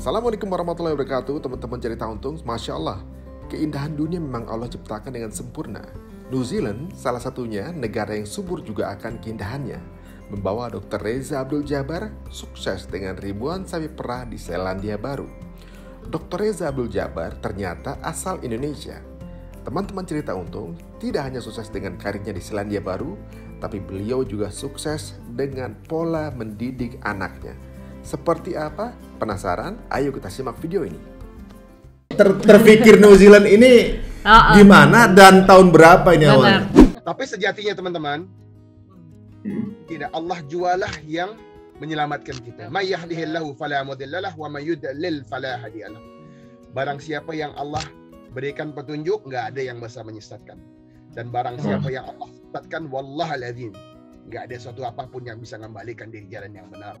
Assalamualaikum warahmatullahi wabarakatuh. Teman-teman cerita untung Masya Allah. Keindahan dunia memang Allah ciptakan dengan sempurna. New Zealand salah satunya negara yang subur juga akan keindahannya. Membawa Dr. Reza Abdul Jabar sukses dengan ribuan sapi perah di Selandia Baru. Dr. Reza Abdul Jabar ternyata asal Indonesia. Teman-teman cerita untung tidak hanya sukses dengan karirnya di Selandia Baru Tapi beliau juga sukses dengan pola mendidik anaknya seperti apa? Penasaran? Ayo kita simak video ini. Ter terpikir New Zealand ini Uh-uh. gimana dan tahun berapa ini Benar. awalnya? Tapi sejatinya teman-teman, tidak Allah jualah yang menyelamatkan kita. May yahdihillahu fala mudhillalah wa may yudlil fala hadiyalah. Barang siapa yang Allah berikan petunjuk, nggak ada yang bisa menyesatkan. Dan barang siapa yang Allah sesatkan, wallah aladzim, nggak ada suatu apa pun yang bisa mengembalikan dari jalan yang benar.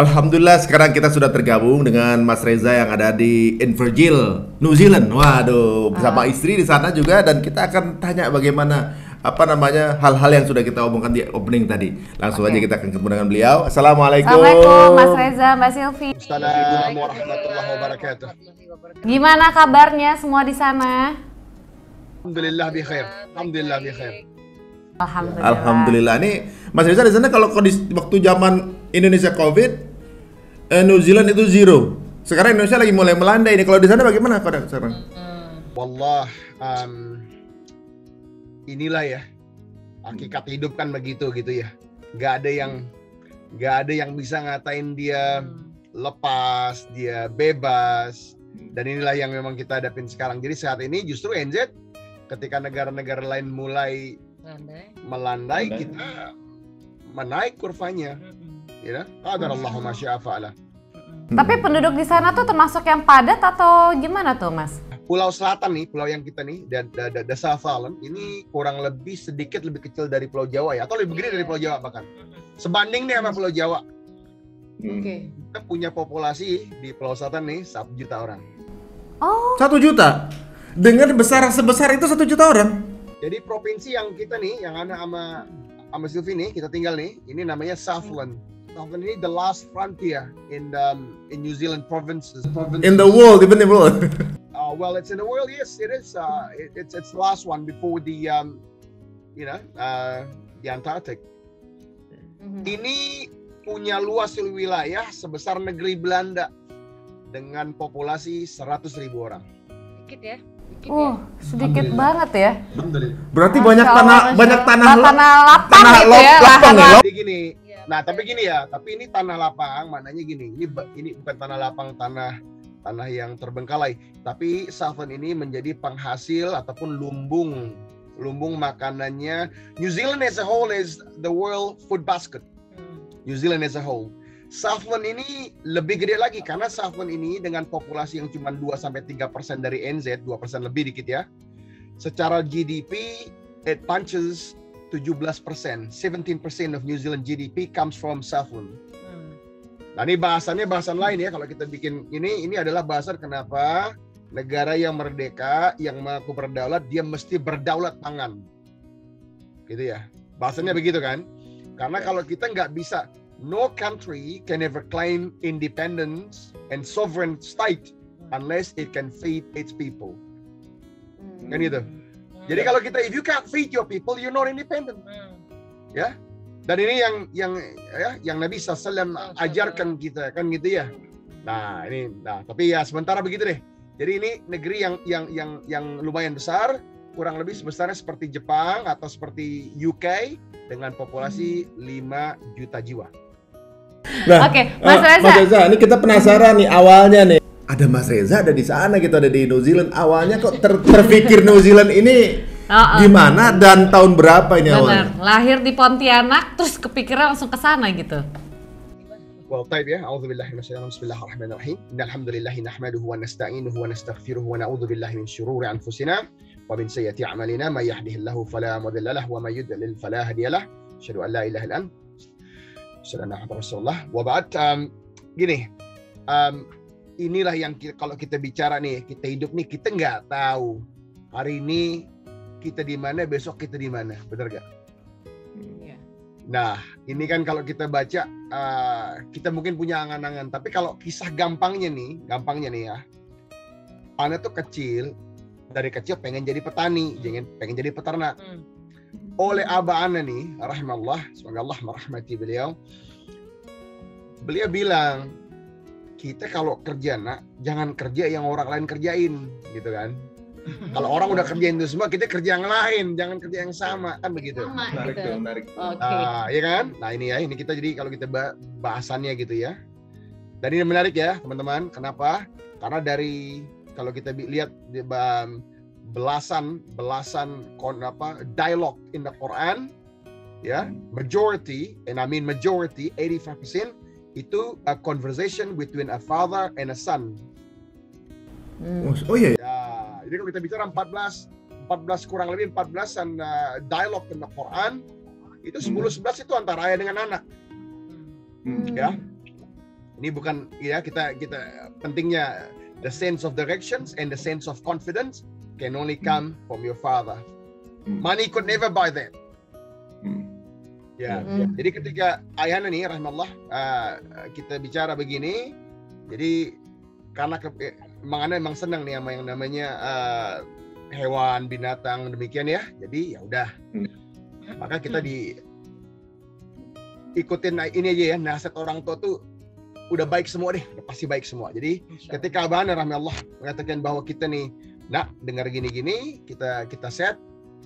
Alhamdulillah sekarang kita sudah tergabung dengan Mas Reza yang ada di Invergil, New Zealand. Waduh, bersama istri di sana juga dan kita akan tanya bagaimana apa namanya hal-hal yang sudah kita omongkan di opening tadi. Langsung Oke. aja kita akan ketemu dengan beliau. Assalamualaikum. Assalamualaikum Mas Reza, Mbak Silvi. Assalamualaikum warahmatullahi wabarakatuh. Gimana kabarnya semua di sana? Alhamdulillah bi khair. Alhamdulillah bi khair. Alhamdulillah. Alhamdulillah. Nih Mas Reza di sana kalau kondisi waktu zaman Indonesia Covid, eh, New Zealand itu zero. Sekarang Indonesia lagi mulai melandai ini. Kalau di sana bagaimana pada sekarang? Wallah, um, inilah ya hakikat hidup kan begitu gitu ya. Gak ada yang gak ada yang bisa ngatain dia lepas, dia bebas. Dan inilah yang memang kita hadapin sekarang. Jadi saat ini justru NZ ketika negara-negara lain mulai melandai, kita menaik kurvanya. Ya, qadar Allahumma syafa'ala. Tapi penduduk di sana tuh termasuk yang padat atau gimana tuh Mas? Pulau Selatan nih, pulau yang kita nih, dan da, da, da South Island, ini kurang lebih sedikit lebih kecil dari Pulau Jawa ya, atau lebih gede dari Pulau Jawa bahkan. Sebanding nih sama Pulau Jawa, kita punya populasi di Pulau Selatan nih satu juta orang. Oh, Satu juta. Dengan besar sebesar itu satu juta orang. Jadi provinsi yang kita nih, yang ada sama sama Sylvie nih, kita tinggal nih, ini namanya Southland. Southland ini the last frontier in um, in New Zealand provinces. In the world, even the world. Uh, well, it's in the world. Yes, it is. Uh, it, it's it's the last one before the um, you know, uh, the Antarctic. Ini punya luas wilayah sebesar negeri Belanda dengan populasi 100 ribu orang. Dikit ya. Dikit uh, sedikit banget ya. Berarti Masya banyak Allah, tanah Masya banyak tanah tanah lapang tanah gitu lop- ya. lapang ya, lahan- Jadi gini, nah tapi gini ya, tapi ini tanah lapang, maknanya gini, ini ini bukan tanah lapang, tanah tanah yang terbengkalai, tapi Southern ini menjadi penghasil ataupun lumbung lumbung makanannya. New Zealand as a whole is the world food basket. Hmm. New Zealand as a whole. Southland ini lebih gede lagi karena Southland ini dengan populasi yang cuma 2 sampai 3% dari NZ, 2% lebih dikit ya. Secara GDP it punches 17%. 17% of New Zealand GDP comes from Southland. Hmm. Nah, ini bahasannya bahasan lain ya kalau kita bikin ini ini adalah bahasan kenapa negara yang merdeka yang mengaku berdaulat dia mesti berdaulat pangan. Gitu ya. Bahasannya begitu kan? Karena kalau kita nggak bisa no country can ever claim independence and sovereign state unless it can feed its people. Kan gitu. Jadi kalau kita if you can't feed your people you're not independent. Hmm. Dan ini yang yang ya yang Nabi SAW ajarkan kita kan gitu ya. Nah ini, nah tapi ya sementara begitu deh. Jadi ini negeri yang yang yang yang lumayan besar, kurang lebih sebesarnya seperti Jepang atau seperti UK dengan populasi 5 juta jiwa Nah, Oke, eh, Mas Reza. Mas Reza, ini kita penasaran nih awalnya nih. Ada Mas Reza ada di sana gitu, ada di New Zealand. Awalnya kok ter- terpikir New Zealand ini Oh, oh. Gimana dan tahun berapa ini Benar. awalnya? Lahir di Pontianak terus kepikiran langsung ke sana gitu. Well, طيب ya. أعوذ بالله من الشيطان بسم الله الرحمن الرحيم. إن الحمد لله نحمده ونستعينه ونستغفره ونعوذ بالله من شرور أنفسنا ومن سيئات أعمالنا من يهده الله فلا مضل له ومن يضلل فلا هادي له. أشهد أن لا إله إلا أنت. Saudara Muhammad Rasulullah. Wabat um, gini, um, inilah yang kita, kalau kita bicara nih kita hidup nih kita nggak tahu hari ini kita di mana besok kita di mana, benar gak? Hmm, iya. Nah, ini kan kalau kita baca uh, kita mungkin punya angan-angan, tapi kalau kisah gampangnya nih, gampangnya nih ya, anak tuh kecil dari kecil pengen jadi petani, hmm. pengen, pengen jadi peternak. Hmm. Oleh Aba Ana nih, rahimallah, semoga Allah merahmati beliau. Beliau bilang, kita kalau kerja nak, jangan kerja yang orang lain kerjain, gitu kan. Kalau orang udah kerjain itu semua, kita kerja yang lain, jangan kerja yang sama, kan begitu. Sama Menarik gitu. tuh, menarik. Oke. Ah, iya kan? Nah ini ya, ini kita jadi kalau kita ba- bahasannya gitu ya. Dan ini menarik ya teman-teman. Kenapa? Karena dari kalau kita lihat di belasan belasan kon apa dialog in the Quran, ya majority, and I mean majority, 85% itu a conversation between a father and a son. Hmm. Oh, oh iya. Ya, jadi kalau kita bicara 14 14 kurang lebih 14an uh, dialog in the Quran itu 10 11 itu antara ayah dengan anak. Hmm. ya. Ini bukan ya kita kita pentingnya the sense of directions and the sense of confidence can only come from your father. Hmm. Money could never buy that. Hmm. Ya. Hmm. Jadi ketika ayahnya nih rahmatullah uh, kita bicara begini, jadi karena ke, eh, emang Ana emang senang nih sama yang namanya uh, hewan binatang demikian ya. Jadi ya udah. Hmm. Maka kita di ikutin ini aja ya nasihat orang tua tuh udah baik semua deh, udah pasti baik semua. Jadi ketika Abah Allah mengatakan bahwa kita nih nak dengar gini-gini kita kita set.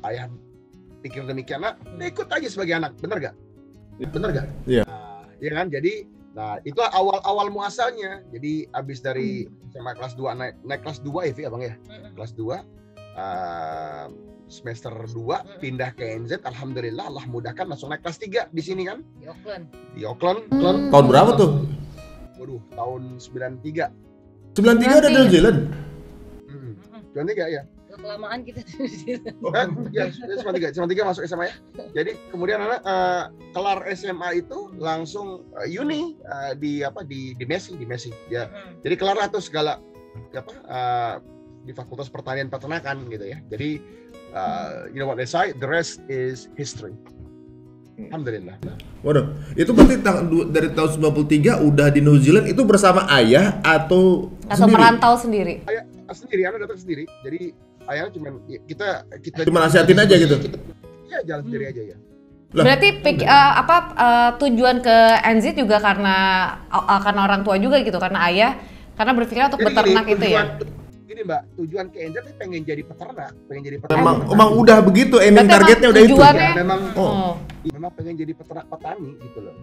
Ayah pikir demikian nak ya ikut aja sebagai anak. Bener gak bener gak Iya. Nah, ya kan? Jadi nah itu awal awal muasalnya. Jadi abis dari SMA kelas 2 naik naik kelas 2 ya Vi, abang ya? Mm-mm. kelas 2 uh, semester 2 pindah ke NZ alhamdulillah Allah mudahkan langsung naik kelas 3 di sini kan? Di Auckland. di Auckland, Auckland. Tahun berapa tuh? waduh tahun 93 93 udah di New Zealand. Hmm. Mm-mm. 93 ya kelamaan kita di situ. Kan, ya, SMA tiga, SMA tiga masuk SMA ya. Jadi kemudian anak eh, kelar SMA itu langsung eh, uni eh, di apa di di Messi di Messi ya. Mm. Jadi kelar tuh segala apa eh, di Fakultas Pertanian Peternakan gitu ya. Jadi eh, you know what they say, the rest is history. Alhamdulillah. Waduh, itu berarti tang- du- dari tahun 93 udah di New Zealand itu bersama ayah atau Atau sendiri? merantau sendiri. Ah, Sendiri, anak datang sendiri. Jadi ayah cuma ya, kita kita Cuma nasihatin aja gitu? Iya jalan sendiri aja ya. Lah. Berarti pik- eh, apa eh, tujuan ke NZ juga karena eh, karena orang tua juga gitu, karena ayah karena berpikir untuk Jadi gini, beternak itu ya. Tujuan- Gini mbak, tujuan ke NZ tuh pengen jadi peternak, pengen jadi peternak. Emang, emang udah begitu, aiming Berarti targetnya udah itu. Ya, memang Oh. Oh. memang pengen jadi peternak petani gitu loh.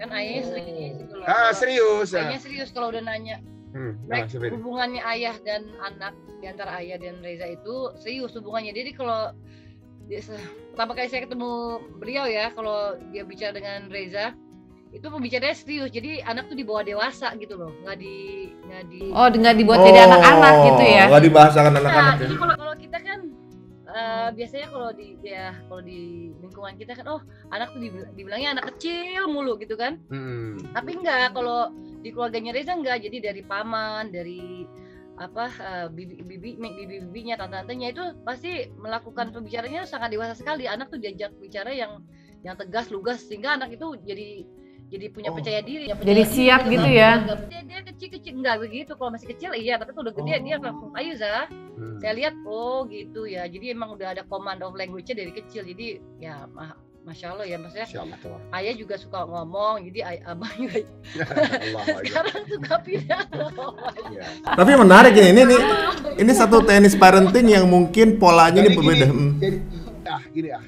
Kan ayahnya sering gitu loh. Ah serius ya. Ayahnya serius kalau udah nanya. Hmm, nah, serius. hubungannya ayah dan anak di antara ayah dan Reza itu serius hubungannya. Jadi kalau pertama kali saya ketemu beliau ya, kalau dia bicara dengan Reza itu pembicaranya serius. Jadi anak tuh dibawa dewasa gitu loh, nggak di nggak di. Oh, nggak dibuat jadi anak-anak gitu ya. Nggak dibahasakan Nah, anak-anak ya. jadi kalau kalau kita kan eh, biasanya kalau di ya kalau di lingkungan kita kan oh anak tuh dibil- dibilangnya anak kecil mulu gitu kan. Hmm. Tapi enggak kalau di keluarganya Reza enggak. Jadi dari paman, dari apa eh, bibi bibi bibi bibinya tante-tantenya itu pasti melakukan pembicaranya sangat dewasa sekali. Anak tuh diajak bicara yang yang tegas, lugas sehingga anak itu jadi jadi punya Oh. percaya diri, yang Jadi percaya siap diri, gitu nggak- ya. nggak- Dia, dia kecil-kecil enggak begitu. Kalau masih kecil iya, tapi kalau udah gede dia langsung ayo Za. Hmm. Saya lihat oh gitu ya. Jadi emang udah ada command of language-nya dari kecil. Jadi ya ma- Masya Allah ya maksudnya Allah. ayah juga suka ngomong jadi ay- abang juga Allah sekarang suka pindah Ya. Tapi menarik ya, ini, ini ini satu tenis parenting yang mungkin polanya ini Jadi berbeda. gini, Hmm. Jadi, ah gini ah.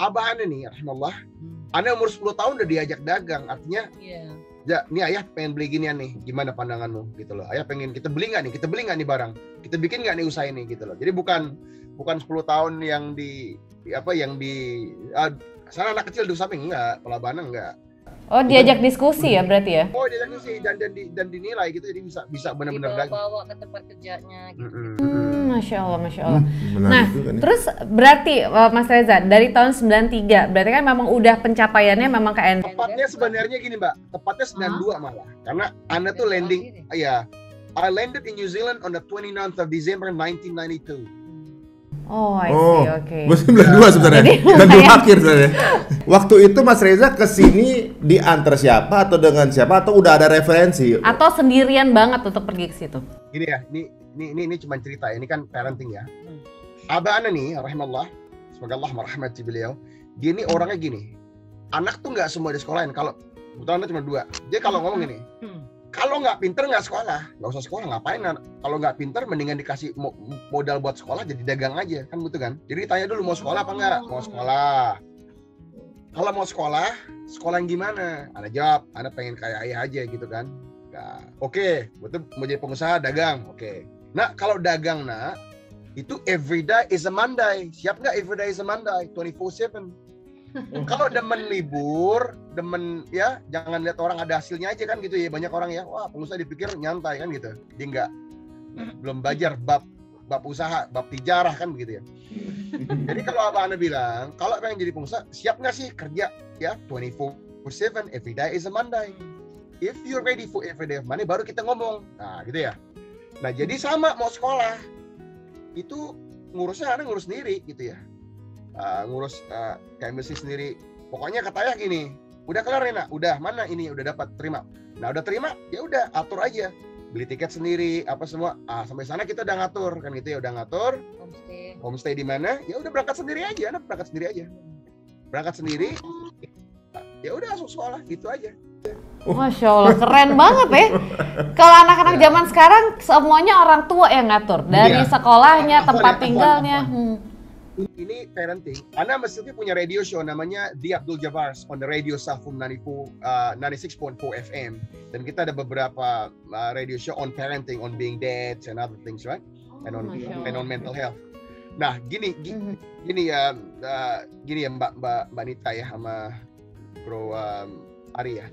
Abah nih, rahimahullah. Ane umur 10 tahun udah diajak dagang. Artinya, Iya. ya, nih ayah pengen beli ginian nih. Gimana pandanganmu? Gitu loh. Ayah pengen kita beli nggak nih? Kita beli nggak nih barang? Kita bikin nggak nih usaha ini? Gitu loh. Jadi bukan bukan 10 tahun yang di, di apa yang di ah, sana anak kecil di samping enggak, pelabana enggak. Oh, diajak diskusi ya berarti ya? Oh, dia sih dan dan di- dan dinilai gitu jadi bisa bisa benar-benar dagang. dibawa-bawa ke tempat kerjanya gitu. Hmm, Masya Allah, Masya Allah. Menarik Nah, nih. terus berarti uh, Mas Reza dari tahun 93, berarti kan memang udah pencapaiannya memang ke end. Tepatnya sebenarnya gini, Mbak. Tepatnya 92 malah. Karena Anda tuh landing Iya. I landed in New Zealand on the 29th of December 1992. Oh, I see, Oh, oke. gue 92 sebenarnya. Jadi Dan dua akhir sebenarnya. Waktu itu Mas Reza ke sini diantar siapa atau dengan siapa atau udah ada referensi? Atau sendirian banget untuk pergi ke situ? Gini ya, ini ini ini, ini cuma cerita ya. Ini kan parenting ya. Abah Ana nih, rahimallah, semoga Allah merahmati beliau. Dia ini orangnya gini. Anak tuh nggak semua di sekolahin. Kalau kebetulan cuma dua. Dia kalau ngomong gini, Hmm. Kalau nggak pinter nggak sekolah, nggak usah sekolah ngapain? Kalau nggak pinter, mendingan dikasih mo- modal buat sekolah jadi dagang aja, kan gitu kan? Jadi ditanya dulu mau sekolah apa nggak? Mau sekolah. Kalau mau sekolah, sekolah yang gimana? Anda jawab, Anda pengen kayak ayah aja gitu kan? Nah, Oke, betul mau jadi pengusaha dagang, oke. Nah kalau dagang nak, itu every day is a Monday. Siap nggak every day is a Monday? 24/7. Kalau demen libur, demen ya jangan lihat orang ada hasilnya aja kan gitu ya. Banyak orang ya, wah pengusaha dipikir nyantai kan gitu. Dia nggak belum belajar bab bab usaha, bab tijarah kan begitu ya. Jadi kalau abang anda bilang, kalau pengen jadi pengusaha, siap nggak sih kerja ya 24/7 every day is a Monday. If you're ready for every day of Monday, baru kita ngomong. Nah gitu ya. Nah jadi sama mau sekolah itu ngurusnya ada ngurus sendiri gitu ya. Uh, ngurus uh, chemistry sendiri. Pokoknya kata ayah gini, udah kelar nak, udah mana ini udah dapat terima. Nah udah terima, ya udah atur aja, beli tiket sendiri, apa semua. Ah sampai sana kita udah ngatur kan gitu ya, udah ngatur Homestay. homestay di mana, ya udah berangkat sendiri aja, anak berangkat sendiri aja, berangkat sendiri, ya udah langsung sekolah gitu aja. Masya Allah, keren banget ya. Kalau anak-anak zaman sekarang semuanya orang tua yang ngatur. Dari Iya. sekolahnya, Afwan, tempat tinggalnya. Hmm. Ini parenting. Anda mesti punya radio show namanya The Abdul Jabars on the radio Safum 94, uh, 96.4 FM. Dan kita ada beberapa uh, radio show on parenting, on being dads and other things, right? And on and on mental health. Nah, gini, gi- Mhm. gini ya, uh, gini ya Mbak Mbak Mbak Nita ya sama Bro um, Ari ya.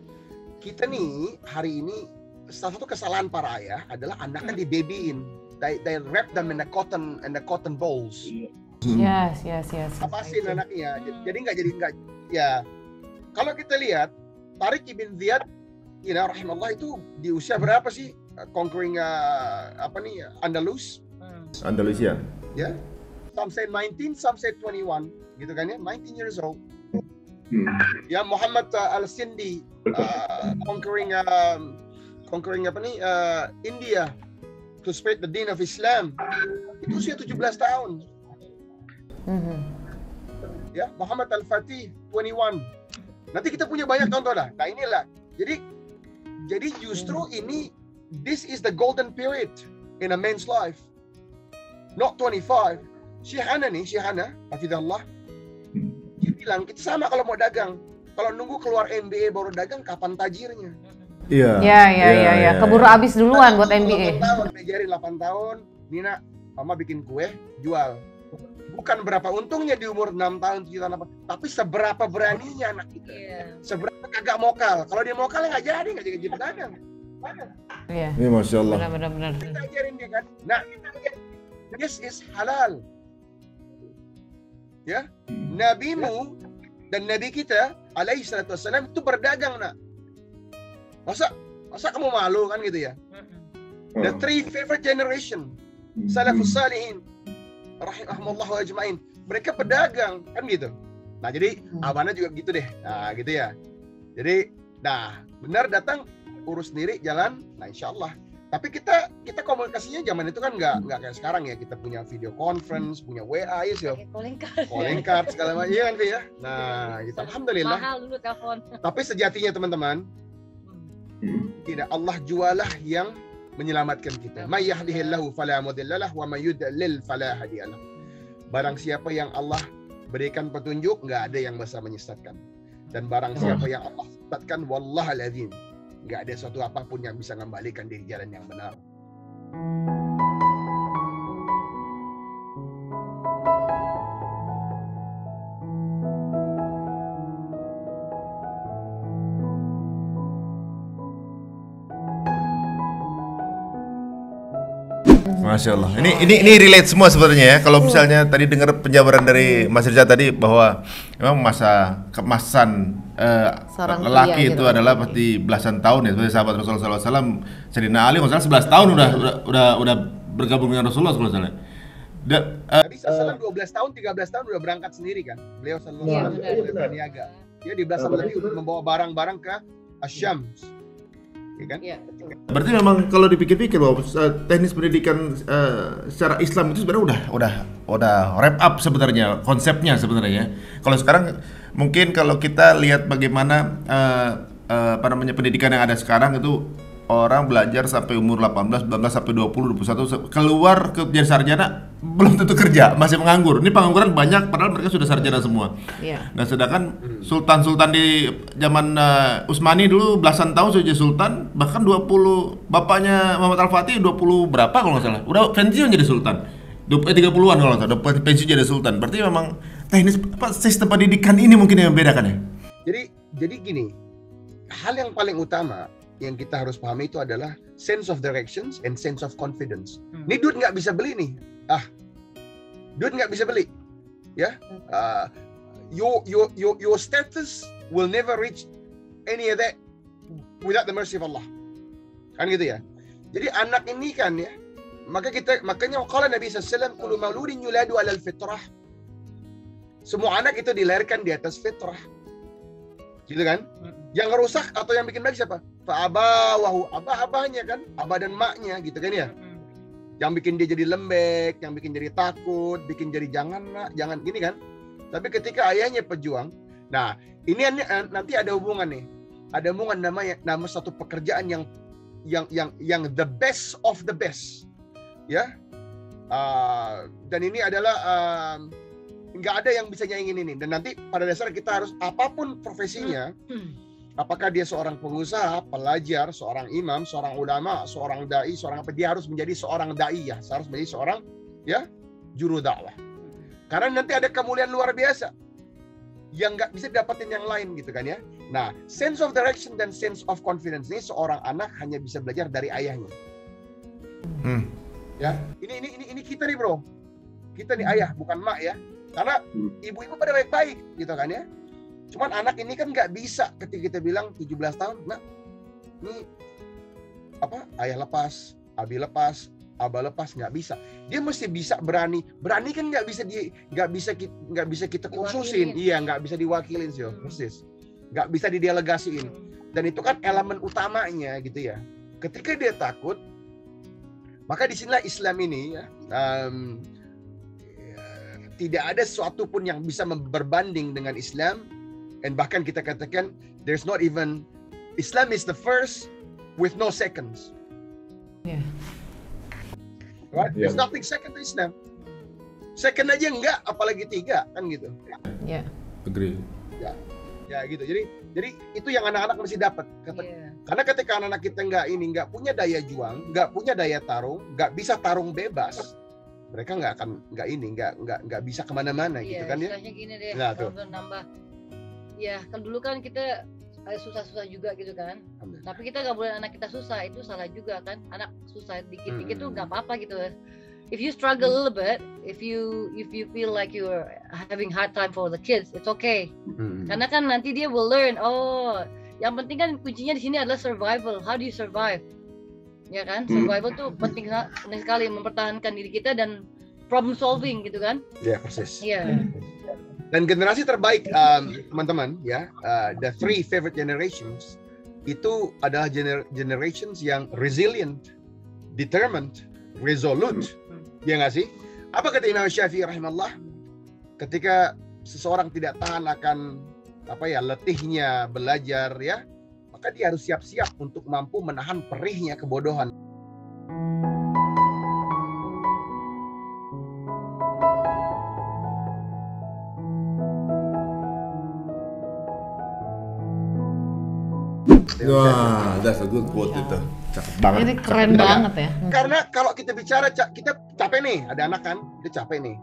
Kita nih hari ini salah satu kesalahan para ayah adalah anaknya dibabyin. They, they wrap them in the cotton in the cotton balls. Yes, yes, yes. Lepasin anaknya. Jadi nggak jadi nggak ya. Kalau kita lihat Tariq ibn Ziyad, you know, rahimahullah itu di usia berapa sih uh, conquering uh, apa nih Andalus? Hmm. Andalusia. Some say 19, some say 21, gitu kan ya, 19 years old. Ya Muhammad uh, Al Sindi uh, conquering um, conquering apa nih uh, India to spread the deen of Islam. Itu usia 17 tahun. Mhm. ya Muhammad Al Fatih 21 nanti kita punya banyak contoh lah nah inilah. Jadi jadi justru ini this is the golden period in a man's life. Not 25 Syekh Hana nih Syekh Hana Hafizahullah dia bilang kita sama kalau mau dagang. Kalau nunggu keluar MBA baru dagang kapan tajirnya? Iya. Ya, ya, ya, ya. Keburu abis duluan buat Kalau MBA. 8 tahun diajarin 8 tahun. Nina mama bikin kue jual bukan berapa untungnya di umur 6 tahun 7 tahun apa tapi seberapa beraninya anak kita Iya. seberapa kagak mokal. Kalau dia mokal ya nggak jadi nggak jadi pedagang Iya. Ini masya Allah. Benar, benar, benar. kita ajarin dia kan nah this is halal. Ya. Nabimu dan nabi kita alaihi salatu wassalam itu berdagang nak. Masa masa kamu malu kan gitu ya? The three favorite generation salafus salihin rahimahumullah ajmain. Mereka pedagang kan gitu. Nah jadi abana juga gitu deh. Nah gitu ya. Jadi nah benar datang urus sendiri jalan nah insya Allah tapi kita kita komunikasinya zaman itu kan nggak nggak kayak sekarang ya. Kita punya video conference punya WA ya sih calling card. calling card segala macam iya kan ya? Nah gitu. Alhamdulillah. Mahal dulu telepon. tapi sejatinya teman-teman Hmm. tidak Allah jualah yang menyelamatkan kita. May yahdihillahu fala mudhillalah wa may yudlil fala hadiyalah. Barang siapa yang Allah berikan petunjuk, nggak ada yang bisa menyesatkan. Dan barang siapa yang Allah sesatkan, wallahal azim. Nggak ada suatu apa pun yang bisa mengembalikan dari jalan yang benar. Masya Allah. Ini ini ini relate semua sebenarnya ya. Kalau misalnya tadi dengar penjabaran dari Mas Rizal tadi bahwa memang masa kemasan Seorang pria lelaki gitu. itu adalah pasti belasan tahun ya. Seperti sahabat Rasulullah SAW, Sayyidina Ali salah 11 tahun udah udah udah, udah bergabung dengan Rasulullah salah. Da- eh, Nabi SAW 12 tahun, 13 tahun udah berangkat sendiri kan. Beliau sallallahu Iya, alaihi wasallam berniaga. Dia di belasan lebih untuk membawa barang-barang ke Asyams. Ya kan? Iya, betul. Berarti memang kalau dipikir-pikir bahwa eh, teknis pendidikan eh, secara Islam itu sebenarnya udah udah udah wrap up sebenarnya konsepnya sebenarnya. Kalau sekarang mungkin kalau kita lihat bagaimana eh, eh, apa namanya pendidikan yang ada sekarang itu orang belajar sampai umur 18, 19 sampai 20, 21 se- keluar ke jadi sarjana belum tentu kerja, masih menganggur. Ini pengangguran banyak padahal mereka sudah sarjana semua. Iya. Nah, sedangkan sultan-sultan di zaman eh, Utsmani dulu belasan tahun sudah jadi sultan, bahkan 20 bapaknya Muhammad Al-Fatih 20 berapa kalau nggak salah. Udah pensiun jadi sultan. Du- Eh, 30-an kalau nggak salah, udah pensiun jadi sultan. Berarti memang teknis apa sistem pendidikan ini mungkin yang membedakan ya. Jadi jadi gini, hal yang paling utama yang kita harus pahami itu adalah sense of directions and sense of confidence. Hmm. Ini duit nggak bisa beli nih. Ah, duit nggak bisa beli. Ya, Ah, your your your your status will never reach any of that without the mercy of Allah. Kan gitu ya. Jadi anak ini kan ya, maka kita makanya kalau Nabi SAW kullu mauludin yuladu alal fitrah. Semua anak itu dilahirkan di atas fitrah. Gitu kan? Yang rusak atau yang bikin baik siapa? Fa'abawahu, abah-abahnya kan, abah dan maknya gitu kan ya. Yang bikin dia jadi lembek, yang bikin jadi takut, bikin jadi jangan nak, jangan gini kan. Tapi ketika ayahnya pejuang, nah ini an- nanti ada hubungan nih. Ada hubungan namanya nama satu pekerjaan yang yang yang yang the best of the best. Ya. Ah, dan ini adalah ah, nggak ada yang bisa nyaingin ini dan nanti pada dasarnya kita harus apa pun profesinya Hmm. Apakah dia seorang pengusaha, pelajar, seorang imam, seorang ulama, seorang dai, seorang apa dia harus menjadi seorang dai ya, harus menjadi seorang ya juru dakwah. Karena nanti ada kemuliaan luar biasa yang nggak bisa dapetin yang lain gitu kan ya. Nah, sense of direction dan sense of confidence ini seorang anak hanya bisa belajar dari ayahnya. Hmm. Ya, ini ini ini ini kita nih bro, kita nih ayah bukan mak ya. Karena ibu-ibu pada baik-baik gitu kan ya. Cuman anak ini kan nggak bisa ketika kita bilang 17 tahun, nak, ini apa? Ayah lepas, abi lepas, abah lepas nggak bisa. Dia mesti bisa berani. Berani kan nggak bisa di nggak bisa nggak bisa kita. Diwakilin. Iya, nggak bisa diwakilin sih, Hmm. persis. Nggak bisa didelegasiin. Dan itu kan elemen utamanya gitu ya. Ketika dia takut, maka di sinilah Islam ini ya, ya, tidak ada sesuatu pun yang bisa berbanding dengan Islam. Dan bahkan kita katakan there's not even Islam is the first with no seconds. Iya. Right? There's Yeah. nothing second to Islam. Second aja enggak, apalagi tiga kan gitu. Iya. Agree. Ya gitu. Jadi jadi itu yang anak-anak mesti dapat. Kata- Iya. Karena ketika anak-anak kita nggak ini nggak punya daya juang, nggak punya daya tarung, nggak bisa tarung bebas, mereka nggak akan nggak ini nggak nggak nggak bisa ke mana-mana gitu Iya, kan ya. gini deh, Nah, boleh nambah. Ya, kan dulu kan kita eh, susah-susah juga gitu kan. Alhamdulillah. Tapi kita nggak boleh anak kita susah, itu salah juga kan. Anak susah dikit-dikit tuh Hmm. nggak apa-apa gitu. If you struggle a little bit, if you if you feel like you're having hard time for the kids, it's okay. Hmm. Karena kan nanti dia will learn. Oh, yang penting kan kuncinya di sini adalah survival. How do you survive? Ya kan, Hmm. survival tuh penting, penting sekali mempertahankan diri kita dan problem solving gitu kan. Ya persis. Iya. Dan generasi terbaik um, teman-teman ya, uh, the three favorite generations itu adalah gener- generations yang resilient, determined, resolute. Ya nggak sih? Apa kata Imam Syafi'i rahimahullah? Ketika seseorang tidak tahan akan apa ya letihnya belajar ya, maka dia harus siap-siap untuk mampu menahan perihnya kebodohan. Wah, that's a good quote itu. Cakep banget. Ini cakep keren banget ya. Karena kalau kita bicara ca- kita capek nih, ada anak kan, dia capek nih.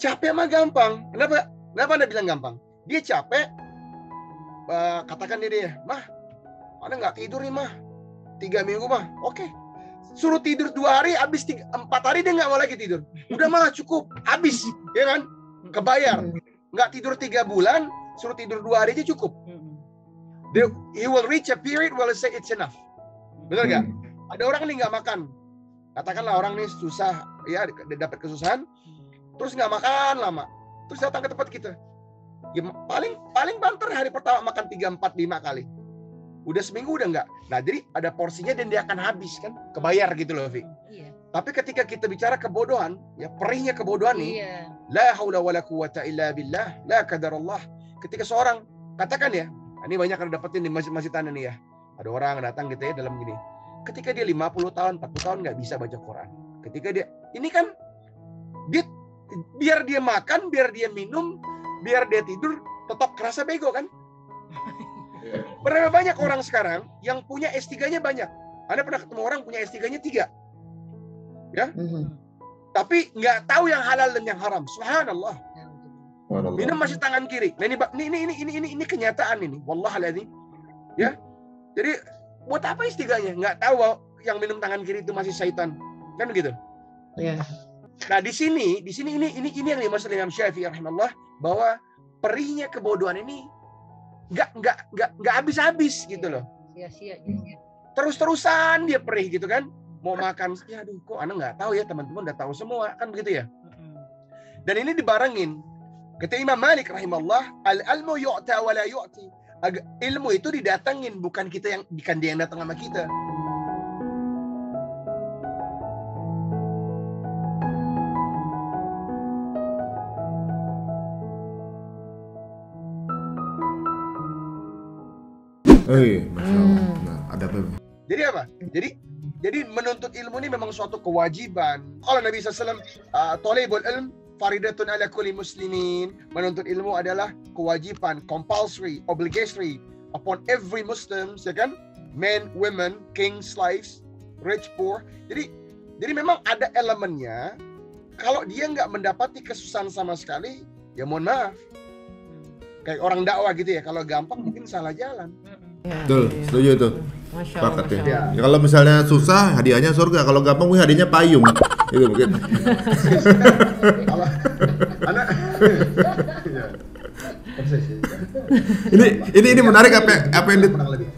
Capek mah gampang. Kenapa? Kenapa anda bilang gampang? Dia capek, eh, katakan dia dia, mah, anda nggak tidur nih mah, tiga minggu mah, oke. suruh tidur dua hari, habis tiga, empat hari dia nggak mau lagi tidur. Udah malah cukup, habis, ya kan? Kebayar. Nggak tidur tiga bulan, suruh tidur dua hari aja cukup. Dia, he will reach a period where he say it's enough. Benar nggak? Ada orang nih nggak makan. Katakanlah orang nih susah, ya dapat kesusahan, terus nggak makan lama, terus datang ke tempat kita. Ya, paling paling banter hari pertama makan 3, 4, 5 kali. Udah seminggu udah nggak. Nah jadi ada porsinya dan dia akan habis kan. Kebayar gitu loh Vi. Iya. Tapi ketika kita bicara kebodohan, ya perihnya kebodohan nih. Iya. La haula wala quwata illa billah, la qadarullah. Ketika seorang katakan ya, ini banyak yang dapetin di masjid-masjid tanah nih ya. Ada orang datang gitu ya dalam gini. Ketika dia 50 tahun, 40 tahun nggak bisa baca Quran. Ketika dia ini kan dia biar dia makan, biar dia minum, biar dia tidur tetap kerasa bego kan? Berapa banyak orang sekarang yang punya S3-nya banyak. Anda pernah ketemu orang punya S3-nya tiga, tapi nggak tahu yang halal dan yang haram. Subhanallah. Minum masih tangan kiri. Nah ini ini ini ini ini, ini kenyataan ini. Wallahualam. Ya. Jadi buat apa istiganya? Nggak tahu yang minum tangan kiri itu masih syaitan. Kan begitu? Iya. Nah, di sini, di sini ini ini ini yang dimaksud Imam Syafi'i rahimahullah bahwa perihnya kebodohan ini nggak nggak nggak nggak habis-habis gitu loh. Sia-sia. Terus-terusan dia perih gitu kan. Mau makan, ya aduh kok anak nggak tahu ya teman-teman udah tahu semua kan begitu ya. Dan ini dibarengin. Kata Imam Malik rahimahullah, al-ilmu yu'ta wa la yu'ti. Ilmu itu didatengin, bukan kita yang bukan dia yang datang sama kita. Oh iya, masya Allah. Nah, ada apa? Jadi apa? Jadi jadi menuntut ilmu ini memang suatu kewajiban. Kalau Nabi SAW, uh, tolebul ilm faridatun ala kulli muslimin. Menuntut ilmu adalah kewajiban, compulsory, obligatory upon every Muslim, ya kan? Men, women, kings, slaves, rich, poor. Jadi jadi memang ada elemennya. Kalau dia nggak mendapati kesusahan sama sekali, ya mohon maaf. Kayak orang dakwah gitu ya, kalau gampang mungkin salah jalan. Betul, setuju itu. Masya Allah, ya. Masya Allah. Ya, kalau misalnya susah, hadiahnya surga. Kalau gampang, mungkin hadiahnya payung. itu mungkin. Anak ini ini ini menarik apa apa yang di-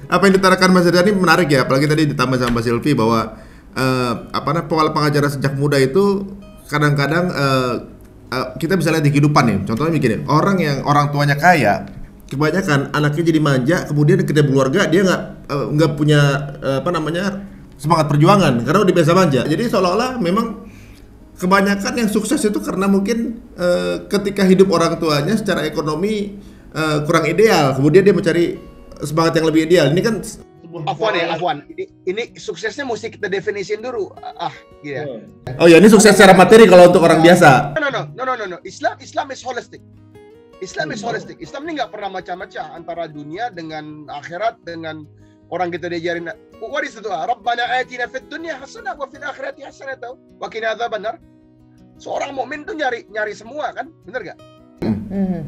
apa yang ditarakan Mas Ridwan ini menarik ya. Apalagi tadi ditambah sama Mbak Silvi bahwa eh, apa namanya pola pengajaran sejak muda itu kadang-kadang eh, eh, kita bisa lihat di kehidupan nih. Contohnya begini orang yang orang tuanya kaya kebanyakan anaknya jadi manja kemudian ketika keluarga dia nggak eh, nggak punya eh, apa namanya semangat perjuangan karena udah biasa manja. Jadi seolah-olah memang kebanyakan yang sukses itu karena mungkin eh, ketika hidup orang tuanya secara ekonomi eh, kurang ideal, kemudian dia mencari semangat yang lebih ideal. Ini kan sebuah Afwan ya, Afwan. Ini, ini suksesnya mesti kita definisin dulu. Ah, gitu ya. Oh ya, ini sukses secara materi kalau untuk orang biasa. No, no, no, no, no, no, no. Islam, Islam is holistic. Islam is holistic. Islam ini nggak pernah macam-macam antara dunia dengan akhirat dengan orang kita diajarin. What is itu? Rabbana atina fid dunya hasanah wa fil akhirati hasanah tau. Wa qina benar. Seorang mukmin tuh nyari nyari semua kan? Bener gak? Mhm.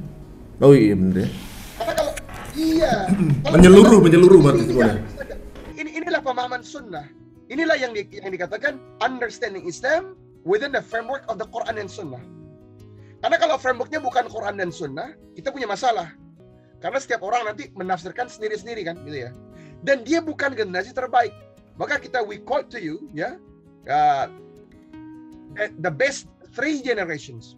Oh iya bener ya. Karena kalau iya, kalau Menyeluruh, menyeluruh berarti Iya. Ini inilah pemahaman sunnah. Inilah yang di- yang dikatakan understanding Islam within the framework of the Quran and Sunnah. Karena kalau frameworknya bukan Quran dan Sunnah, kita punya masalah. Karena setiap orang nanti menafsirkan sendiri-sendiri kan, gitu ya. Dan dia bukan generasi terbaik. Maka kita we quote to you, ya, uh, the- the best three generations.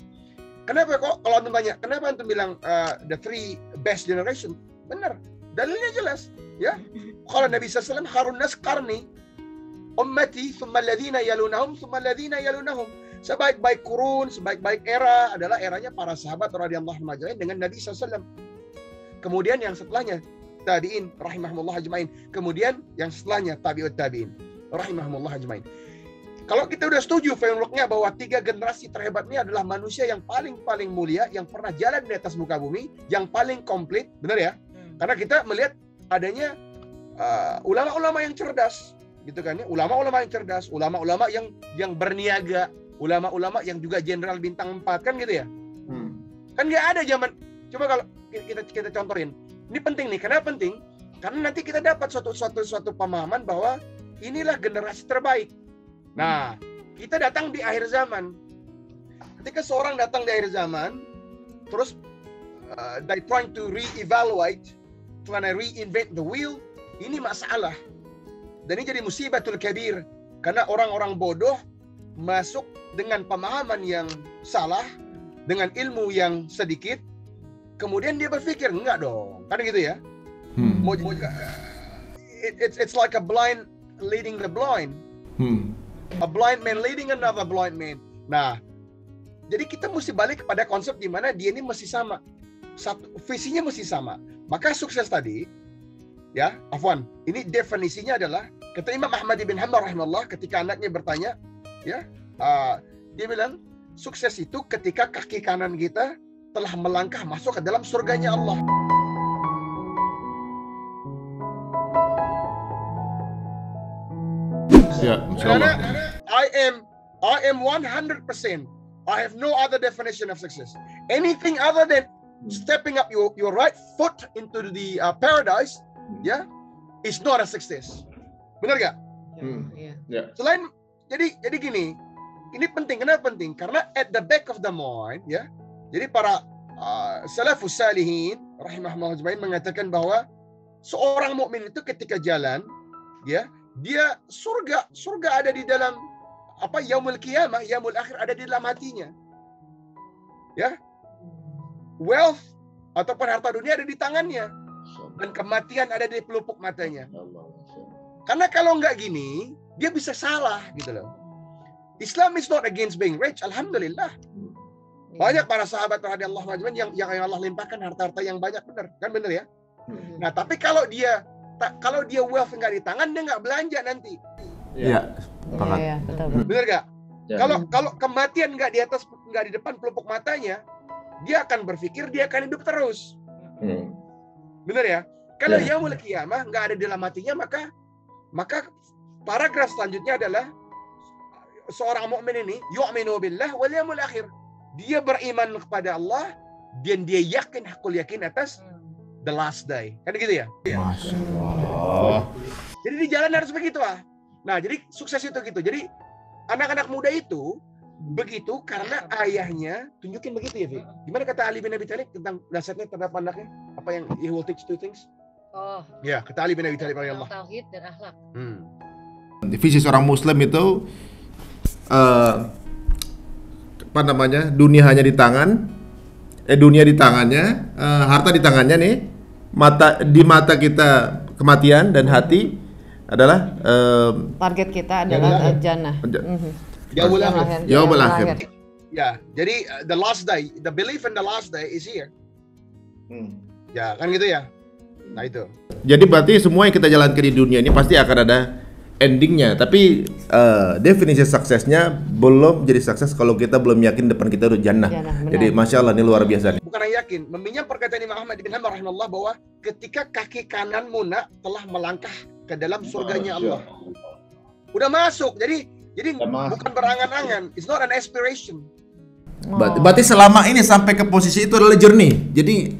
Kenapa kok kalau antum tanya, kenapa antum bilang uh, the three best generation? Benar, dalilnya jelas, ya. Kalau Nabi SAW, harun nas karni, ummati, thumma alladhina yalunahum, thumma alladhina yalunahum. Sebaik-baik kurun, sebaik-baik era adalah eranya para sahabat radhiyallahu anhum dengan Nabi SAW. Kemudian yang setelahnya, tabi'in rahimahumullah ajmain. Kemudian yang setelahnya, tabi'ut tabi'in rahimahumullah ajmain. Kalau kita udah setuju frameworknya bahwa tiga generasi terhebat ini adalah manusia yang paling-paling mulia, yang pernah jalan di atas muka bumi, yang paling komplit, benar ya? Karena kita melihat adanya uh, ulama-ulama yang cerdas, gitu kan ya? Ulama-ulama yang cerdas, ulama-ulama yang yang berniaga, ulama-ulama yang juga jenderal bintang 4 kan gitu ya? Kan nggak ada zaman. Coba kalau kita kita contohin. Ini penting nih. Kenapa penting? Karena nanti kita dapat suatu suatu suatu pemahaman bahwa inilah generasi terbaik. Nah, kita datang di akhir zaman. Ketika seorang datang di akhir zaman, terus uh, they trying to re-evaluate, trying to reinvent the wheel, ini masalah. Dan ini jadi musibatul kabir. Karena orang-orang bodoh masuk dengan pemahaman yang salah, dengan ilmu yang sedikit, kemudian dia berpikir, enggak dong. Kan gitu ya. Hmm. Mau, mau- it, it's, it's like a blind leading the blind. Hmm. A blind man leading another blind man. Nah, jadi kita mesti balik kepada konsep di mana dia ini mesti sama. Satu, visinya mesti sama. Maka sukses tadi, ya, Afwan, ini definisinya adalah kata Imam Ahmad bin Hanbal rahimahullah ketika anaknya bertanya, ya, ah, dia bilang sukses itu ketika kaki kanan kita telah melangkah masuk ke dalam surganya Allah. Ya, Karena. I am I am 100%. I have no other definition of success. Anything other than stepping up your, your right foot into the uh, paradise, ya, is not a success. Benar gak? Hmm. Iya. Selain jadi jadi gini, ini penting. Kenapa penting? Karena at the back of the mind, ya. Jadi para uh, salafus salihin rahimahullah ajmain mengatakan bahwa seorang mukmin itu ketika jalan, ya, dia surga surga ada di dalam apa yaumul qiyamah, yaumul akhir ada di dalam hatinya. Ya. Wealth ataupun harta dunia ada di tangannya dan kematian ada di pelupuk matanya. Karena kalau nggak gini, dia bisa salah gitu loh. Islam is not against being rich, alhamdulillah. Iya. Banyak para sahabat radhiyallahu anhum yang yang yang Allah limpahkan harta-harta yang banyak benar, kan benar ya? Mhm. Nah, tapi kalau dia kalau dia wealth nggak di tangan, dia nggak belanja nanti. Ya, Iya, sepakat. iya, betul. betul. Benar nggak? Ya. Kalau kalau kematian nggak di atas nggak di depan pelupuk matanya, dia akan berpikir dia akan hidup terus. Hmm. Benar ya? Kalau Ya. yaumul qiyamah nggak ada di dalam hatinya, maka maka paragraf selanjutnya adalah seorang mukmin ini yu'minu billah wal yaumil akhir. Dia beriman kepada Allah dan dia yakin hakul yakin atas the last day. Kan gitu ya? Masya Allah. Jadi di jalan harus begitu ah. Nah, jadi sukses itu gitu. Jadi anak-anak muda itu begitu karena ayahnya tunjukin begitu ya, Vi. Gimana kata Ali bin Abi Thalib tentang nasihatnya terhadap anaknya? Apa yang he will teach two things? Oh, Ya, kata Ali bin Abi Thalib tentang Allah. tauhid dan akhlak. Hmm. Visi seorang muslim itu eh apa namanya? Dunia hanya di tangan, eh dunia di tangannya, eh, harta di tangannya nih. Mata di mata kita kematian dan hati adalah eh, Target kita adalah jannah. Yaumul Yang akhir. Yaumul Yang akhir. Ya, jadi uh, the last day, the belief in the last day is here. Ya, kan gitu ya. Nah, itu. Jadi berarti semua yang kita jalankan di dunia ini pasti akan ada endingnya. Tapi eh, definisi suksesnya belum jadi sukses kalau kita belum yakin depan kita udah jannah. Jannah, benar. Jadi masya Allah ini luar biasa nih. Bukan yang yakin, meminjam perkataan Imam Ahmad bin Hanbal rahimahullah bahwa ketika kaki kananmu nak telah melangkah ke dalam surganya Allah. Udah masuk. Jadi jadi Udah masuk. bukan berangan-angan. It's not an aspiration. Ber- Oh. Berarti selama ini sampai ke posisi itu adalah journey. Jadi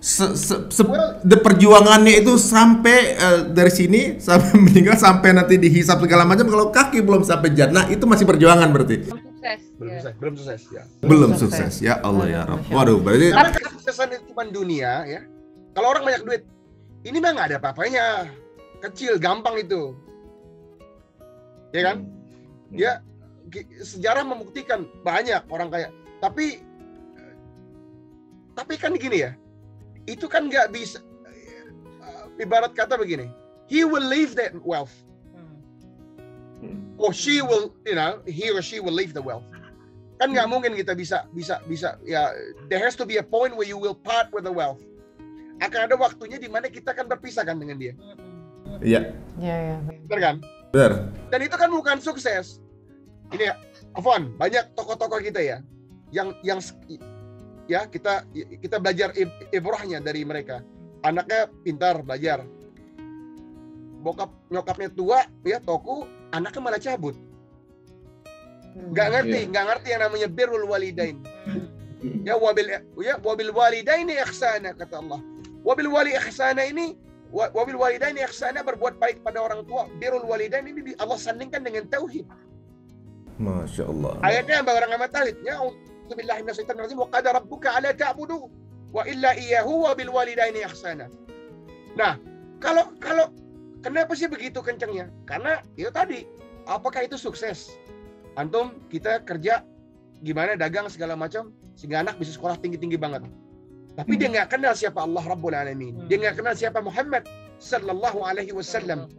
se- se- se- the perjuangannya itu sampai eh, dari sini sampai meninggal sampai nanti dihisap segala macam. Kalau kaki belum sampai jannah itu masih perjuangan berarti. Belum sukses. Belum ya. sukses, belum sukses ya. Belum sukses. sukses. Ya Allah ya Allah. Waduh, berarti Karena kesuksesan itu cuma dunia ya. Kalau orang banyak duit, ini mah nggak ada apa-apanya. Kecil, gampang itu. Ya kan? Ya ki- sejarah membuktikan banyak orang kaya. Tapi tapi kan gini ya. Itu kan nggak bisa eh, ibarat kata begini. He will leave that wealth Hmm. or she will, you know, he or she will leave the wealth. Kan nggak mungkin kita bisa bisa bisa ya there has to be a point where you will part with the wealth. Akan ada waktunya di mana kita akan berpisah kan dengan dia. ya Ya, ya. Benar kan? benar. Dan itu kan bukan sukses. Ini ya, Afwan, banyak tokoh-tokoh kita ya yang yang ya kita kita belajar ib- ibrahnya dari mereka. Anaknya pintar belajar. Bokap nyokapnya tua ya toku, anaknya malah cabut. Nggak ngerti, nggak ngerti yang namanya birrul walidain. Ya wabil ya wabil walidaini ihsana kata Allah. Wabil wali ihsana ini wa- wabil walidaini ihsana berbuat baik pada orang tua. Birrul walidain ini di- Allah sandingkan dengan tauhid. Masya Allah. Ayatnya yang orang amat talit. Ya, billahi minasyaitonir rajim wa qad rabbuka alla ta'budu wa illa iyyahu wa bil walidaini ihsana. Nah, kalau kalau kenapa sih begitu kencengnya? Karena itu tadi, apakah itu sukses? Antum kita kerja gimana dagang segala macam sehingga anak bisa sekolah tinggi-tinggi banget. Tapi dia nggak kenal siapa Allah Rabbul Alamin. Dia nggak kenal siapa Muhammad Sallallahu Alaihi Wasallam.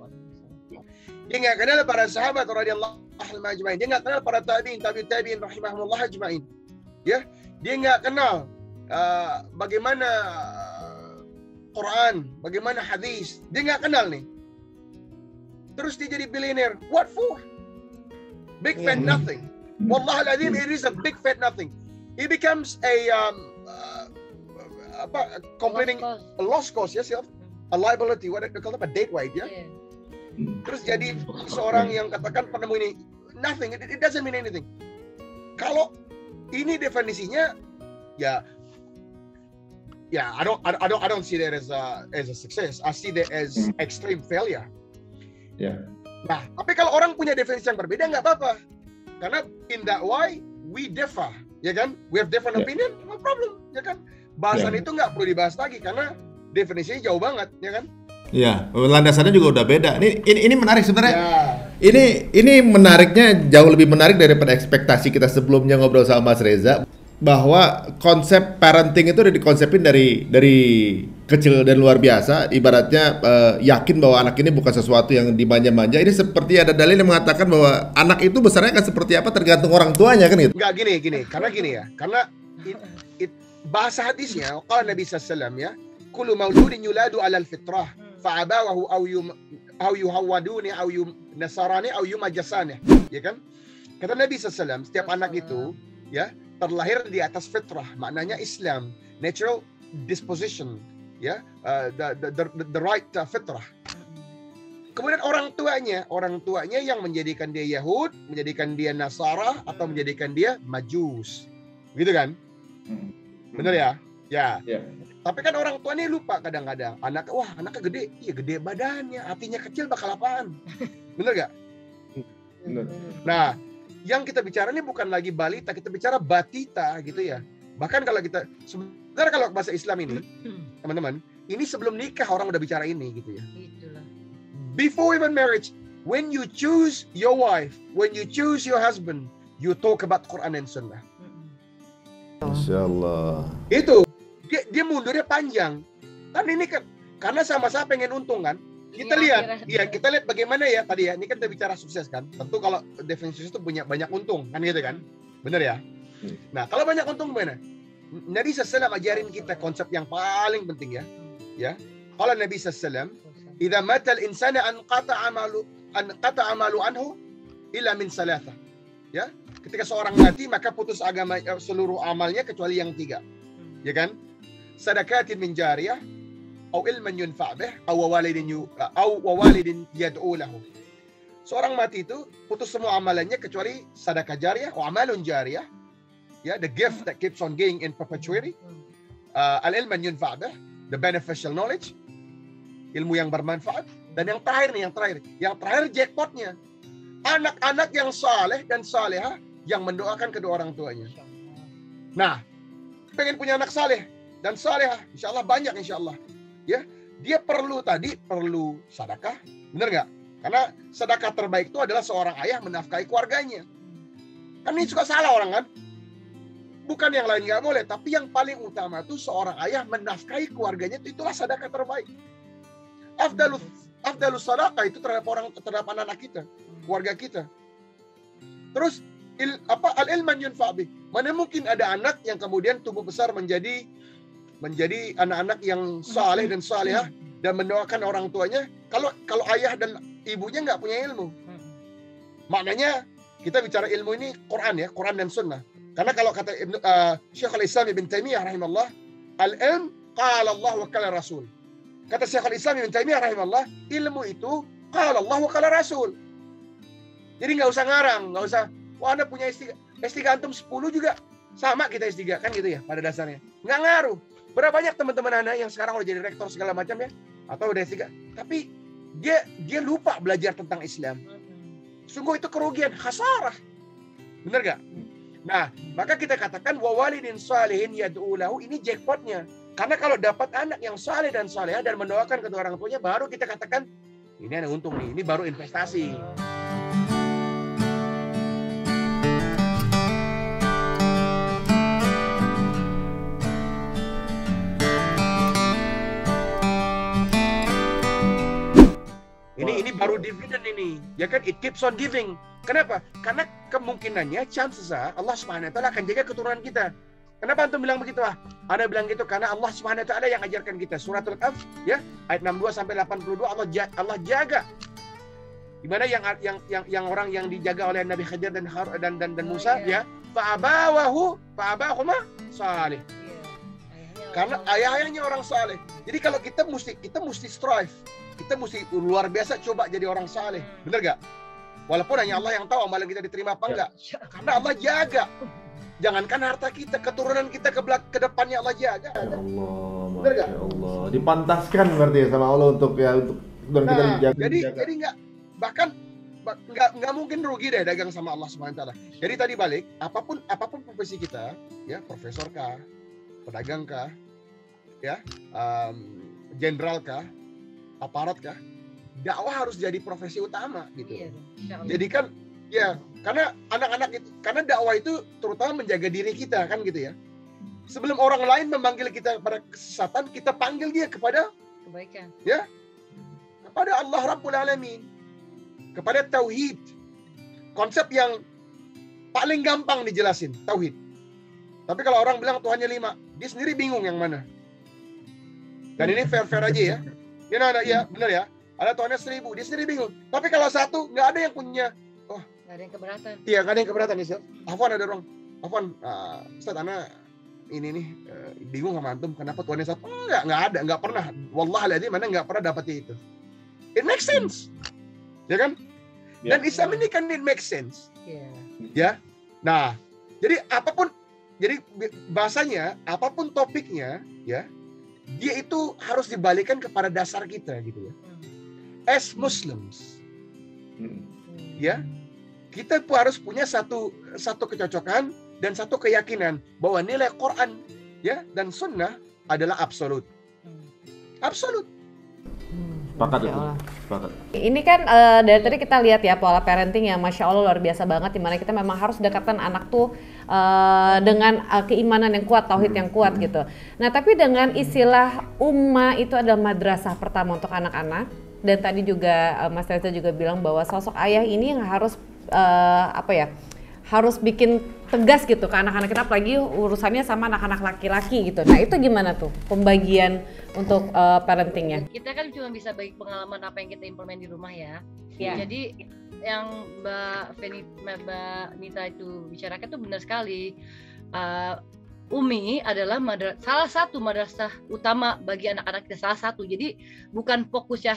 Dia nggak kenal para sahabat radhiyallahu ajma'in. Dia nggak kenal para tabi'in, tabi'in, tabi'in rahimahumullah ajma'in. Ya, dia nggak kenal uh, bagaimana Quran, bagaimana hadis. Dia nggak kenal nih. Terus dia jadi billionaire. What for? Big fat nothing. Wallah al it is a big fat nothing. He becomes a um, uh, apa complaining Lost a lost cause, yes, yeah? a liability, what they call it, a date weight, ya. Iya. Terus jadi seorang yang katakan penemu ini nothing, it, it doesn't mean anything. Kalau ini definisinya, ya, ya, I don't, I don't, I don't see that as a as a success. I see that as extreme failure. Ya. Nah, tapi kalau orang punya definisi yang berbeda nggak apa-apa, karena in that way we differ, ya kan? We have different Ya. opinion, no problem, ya kan? Bahasan Ya. itu nggak perlu dibahas lagi karena definisinya jauh banget, ya kan? Ya, landasannya juga udah beda. Ini ini, ini menarik sebenarnya. Ya. Ini ini menariknya jauh lebih menarik daripada ekspektasi kita sebelumnya ngobrol sama Mas Reza bahwa konsep parenting itu udah dikonsepin dari dari kecil dan luar biasa. Ibaratnya eh, yakin bahwa anak ini bukan sesuatu yang dimanja-manja. Ini seperti ada dalil yang mengatakan bahwa anak itu besarnya akan seperti apa tergantung orang tuanya kan gitu. Nggak gini, gini. Karena gini ya. Karena it, it- bahasa hadisnya, kalau Nabi SAW ya, Kullu mauludin yuladu alal fitrah, fa'abawahu au yum au yuhawaduni au yum nasarani au yumajasani. Ya kan? Kata Nabi SAW, setiap anak itu ya terlahir di atas fitrah, maknanya Islam, natural disposition, ya, uh, the, the, the, the right uh, fitrah. Kemudian orang tuanya, orang tuanya yang menjadikan dia Yahud, menjadikan dia Nasara atau menjadikan dia Majus. Gitu kan? Bener ya? Ya. Ya. Tapi kan orang tua ini lupa kadang-kadang. Anak, wah anaknya gede, iya gede badannya, hatinya kecil bakal apaan? Bener gak? Nah, yang kita bicara ini bukan lagi balita, kita bicara batita gitu ya. Bahkan kalau kita, sebenarnya kalau bahasa Islam ini, teman-teman, ini sebelum nikah orang udah bicara ini gitu ya. Itulah. before even marriage, when you choose your wife, when you choose your husband, you talk about Quran and Sunnah. Masya Allah. Itu dia dia mundurnya panjang. Kan ini kan karena sama-sama pengen untung kan. Kita ya, lihat. ya kita lihat bagaimana ya tadi ya. Ini kan kita bicara sukses kan. Tentu kalau definisi itu punya banyak untung. Kan gitu kan? Bener ya? Hmm. Nah kalau banyak untung mana? Nabi Sallam ajarin kita konsep yang paling penting ya. Ya. Kalau Nabi Sallam, idza matal insana an qata amalu an qata amalu anhu illa min salatha ya. Ketika seorang mati maka putus agama eh, seluruh amalnya kecuali yang tiga. Ya kan? Sadakatin min jariyah atau ilman yunfa' bih atau walidin atau walidin yad'u lahu seorang mati itu putus semua amalannya kecuali sedekah jariyah atau amalun jariyah ya the gift that keeps on going in perpetuity. Uh, al ilman yunfa' bih the beneficial knowledge ilmu yang bermanfaat dan yang terakhir nih yang terakhir yang terakhir jackpotnya. Anak-anak yang saleh dan saleha yang mendoakan kedua orang tuanya. Nah pengen punya anak saleh dan saleha insya Allah banyak insya Allah ya dia perlu tadi perlu sedekah bener nggak? Karena sedekah terbaik itu adalah seorang ayah menafkahi keluarganya. Kan ini suka salah orang kan? Bukan yang lain nggak boleh tapi yang paling utama itu seorang ayah menafkahi keluarganya itu itulah sedekah terbaik. Afdalus afdalus sadaqah itu terhadap orang terhadap anak-anak kita, keluarga kita. Terus il, apa al ilman yunfa'bi. Mana mungkin ada anak yang kemudian tumbuh besar menjadi menjadi anak-anak yang saleh dan salehah dan mendoakan orang tuanya kalau kalau ayah dan ibunya nggak punya ilmu. Maknanya kita bicara ilmu ini Quran ya, Quran dan Sunnah. Karena kalau kata Ibnu uh, Syekhul Islam Ibn Taimiyah rahimahullah, al-ilm qala Allah wa qala Rasul. Kata Syekhul Islam Ibn Taimiyah rahimahullah, ilmu itu qala Allah wa qala Rasul. Jadi nggak usah ngarang, nggak usah, wah anda punya S3, S3 antum 10 juga sama kita S3 kan gitu ya pada dasarnya. Nggak ngaruh. Berapa banyak teman-teman anda yang sekarang udah jadi rektor segala macam ya, atau udah S3, tapi dia dia lupa belajar tentang Islam. Sungguh itu kerugian, khasarah. Bener gak? Nah, maka kita katakan wawalidin salihin yad'ulahu ini jackpotnya. Karena kalau dapat anak yang saleh dan saleh dan mendoakan kedua orang tuanya, baru kita katakan ini ada untung nih, ini baru investasi. Ini ini baru dividen ini, ya kan? It keeps on giving. Kenapa? Karena kemungkinannya, chances are Allah Subhanahu Wa Taala akan jaga keturunan kita. Kenapa antum bilang begitu ah? Anda bilang gitu karena Allah Subhanahu Wa Taala yang ajarkan kita suratul Kahf, ya ayat 62 sampai 82 Allah ja- Allah jaga. Di mana yang yang yang yang orang yang dijaga oleh Nabi Khidir dan Har- dan dan, dan Oh, Musa iya. ya fa'abawahu fa'abahuma salih. Iya. Ayahnya Karena ayah-ayahnya orang saleh. Jadi kalau kita mesti kita mesti strive. Kita mesti luar biasa coba jadi orang saleh. Bener gak? Walaupun hanya Allah yang tahu amalan kita diterima apa enggak. Karena Allah jaga. Jangankan harta kita, keturunan kita ke belak ke depannya Allah jaga. Ya Allah, Bener? Masya Allah. Dipantaskan berarti ya sama Allah untuk ya untuk dan kita Nah, dijaga. jadi dijaga. jadi nggak bahkan ba- nggak nggak mungkin rugi deh dagang sama Allah Subhanahu wa taala. Jadi tadi balik, apa pun apa pun profesi kita, ya profesor kah, pedagang kah, ya em, jenderal kah, aparat kah, dakwah harus jadi profesi utama gitu. Iya. Jadi kan ya karena anak-anak itu karena dakwah itu terutama menjaga diri kita kan gitu ya. Sebelum orang lain memanggil kita pada kesesatan, kita panggil dia kepada kebaikan. kepada Allah Rabbul Alamin. Kepada tauhid. Konsep yang paling gampang dijelasin, tauhid. Tapi kalau orang bilang Tuhannya lima, dia sendiri bingung yang mana. Dan ini fair-fair aja ya. Ya, nah, nah, ya benar ya. Ada Tuhannya seribu, dia sendiri bingung. Tapi kalau satu, nggak ada yang punya. Gak ada yang keberatan. Iya, nggak ada yang keberatan. Sil. Afwan ada orang. Afwan, uh, Ustaz, Ana ini nih eh, bingung sama antum kenapa Tuhannya satu. Enggak, nggak ada, nggak pernah. Wallahualadzi mana nggak pernah dapetnya itu. It makes sense. Ya kan? Ya. Dan Islam ini kan it makes sense. Iya. Nah, jadi apa pun jadi bahasanya apa pun topiknya ya, dia itu harus dibalikan kepada dasar kita gitu ya. As Muslims, Hmm. ya, kita harus punya satu satu kecocokan dan satu keyakinan bahwa nilai Quran ya dan sunnah adalah absolut. Hmm. Absolut. Sepakat Masya itu. Allah. Sepakat. Ini kan eh, dari tadi kita lihat ya pola parenting yang masya Allah luar biasa banget, di mana kita memang harus dekatkan anak tuh eh, dengan eh, keimanan yang kuat, tauhid yang kuat gitu. Nah tapi dengan istilah umma itu adalah madrasah pertama untuk anak-anak, dan tadi juga eh, Mas Reza juga bilang bahwa sosok ayah ini yang harus eh, apa ya, harus bikin tegas gitu ke anak-anak kita, apalagi urusannya sama anak-anak laki-laki gitu. Nah itu gimana tuh pembagian untuk eh, parentingnya? Kita kan cuma bisa bagi pengalaman apa yang kita implement di rumah ya. Iya. Jadi yang Mbak Feni, Mbak Nita itu bicarakan itu benar sekali. Uh, Umi adalah madra- salah satu madrasah utama bagi anak-anak kita salah satu. Jadi bukan fokus ya